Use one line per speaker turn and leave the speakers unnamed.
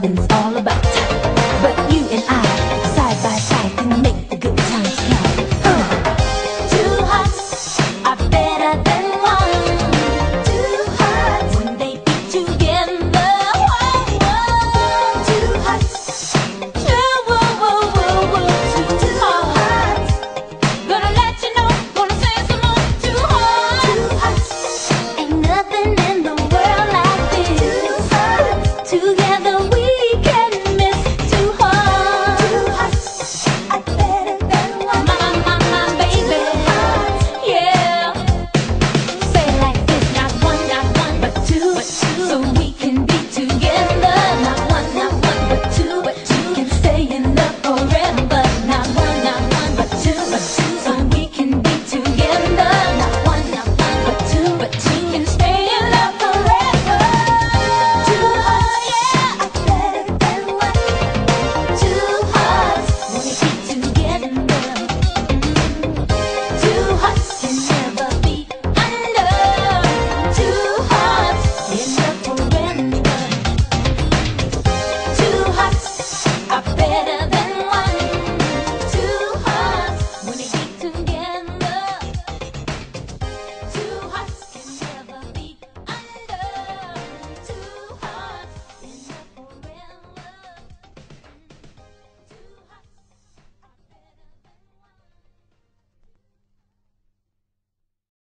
And.